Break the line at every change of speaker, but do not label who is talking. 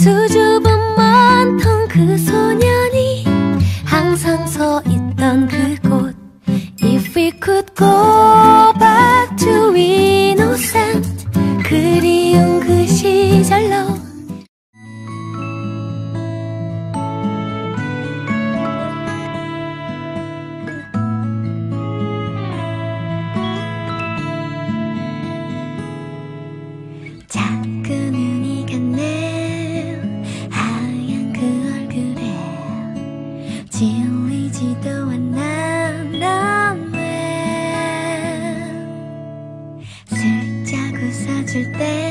수줍음 많던 그 소년이 항상 서 있던 그곳. If we could go 사줄 때